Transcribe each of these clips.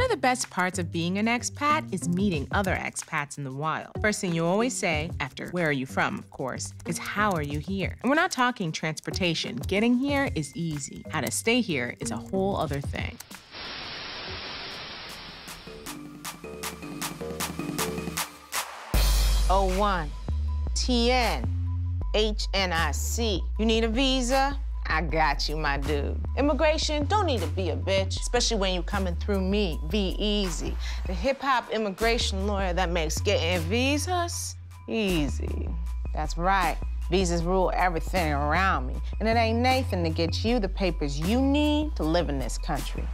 of the best parts of being an expat is meeting other expats in the wild. First thing you always say, after where are you from, of course, is how are you here? And we're not talking transportation. Getting here is easy. How to stay here is a whole other thing. Oh one, TN, HNIC. You need a visa? I got you, my dude. Immigration don't need to be a bitch, especially when you coming through me, V-Easy. The hip-hop immigration lawyer that makes getting visas easy. That's right. Visas rule everything around me, and it ain't Nathan to get you the papers you need to live in this country.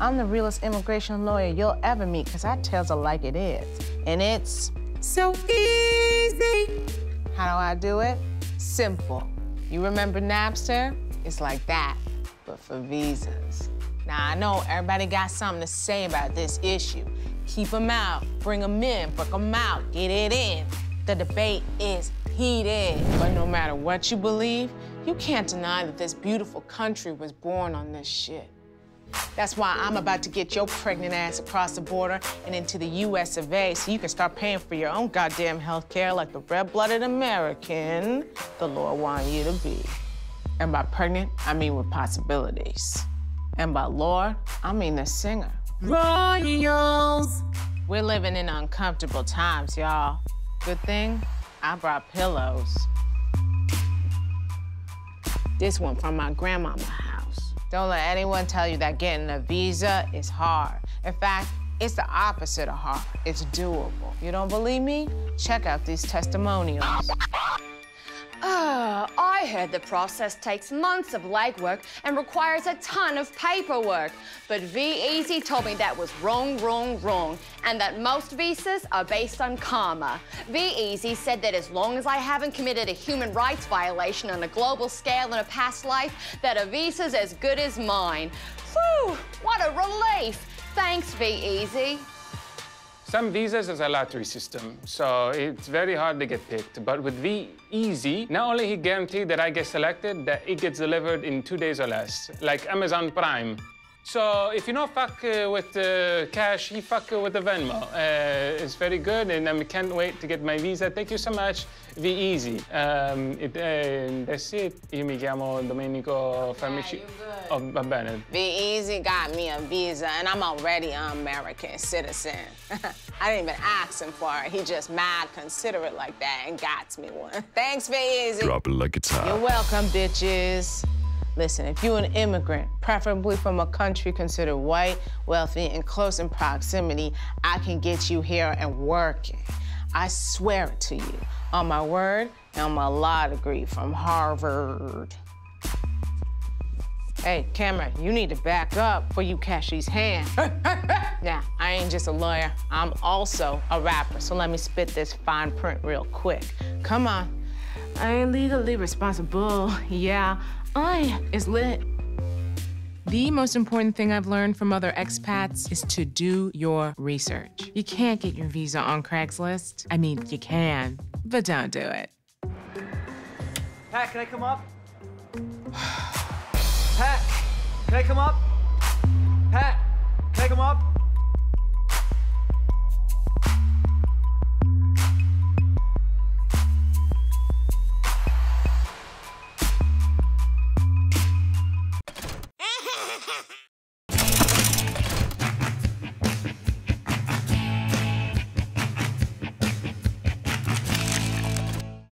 I'm the realest immigration lawyer you'll ever meet, because I tells it like it is. And it's so easy. How do I do it? Simple. You remember Napster? It's like that, but for visas. Now, I know everybody got something to say about this issue. Keep them out, bring them in, book them out, get it in. The debate is heated. But no matter what you believe, you can't deny that this beautiful country was born on this shit. That's why I'm about to get your pregnant ass across the border and into the US of A so you can start paying for your own goddamn health care like the red-blooded American the Lord want you to be. And by pregnant, I mean with possibilities. And by Lord, I mean the singer. Royals! We're living in uncomfortable times, y'all. Good thing I brought pillows. This one from my grandmama house. Don't let anyone tell you that getting a visa is hard. In fact, it's the opposite of hard. It's doable. You don't believe me? Check out these testimonials. Uh, I heard the process takes months of legwork and requires a ton of paperwork. But V-Easy told me that was wrong, wrong, wrong, and that most visas are based on karma. V-Easy said that as long as I haven't committed a human rights violation on a global scale in a past life, that a visa's as good as mine. Whew, what a relief. Thanks, V-Easy. Some visas is a lottery system, so it's very hard to get picked. But with V-Easy, not only he guaranteed that I get selected, that it gets delivered in two days or less, like Amazon Prime. So if you don't fuck uh, with the cash, he fuck with the Venmo. Uh, it's very good, and I can't wait to get my visa. Thank you so much, V-Easy. Um, it, uh, that's it. Io mi chiamo Domenico Famici. Yeah, oh, va bene. V-Easy got me a visa, and I'm already an American citizen. I didn't even ask him for it. He just mad considerate like that and got me one. Thanks, V-Easy. Drop it like it's hot. You're welcome, bitches. Listen, if you're an immigrant, preferably from a country considered white, wealthy, and close in proximity, I can get you here and working. I swear it to you, on my word and on my law degree from Harvard. Hey, Cameron, you need to back up before you catch these hands. now, I ain't just a lawyer, I'm also a rapper, so let me spit this fine print real quick. Come on. I ain't legally responsible, yeah, I is lit. The most important thing I've learned from other expats is to do your research. You can't get your visa on Craigslist. I mean, you can, but don't do it. Pat, can I come up? Can I come up?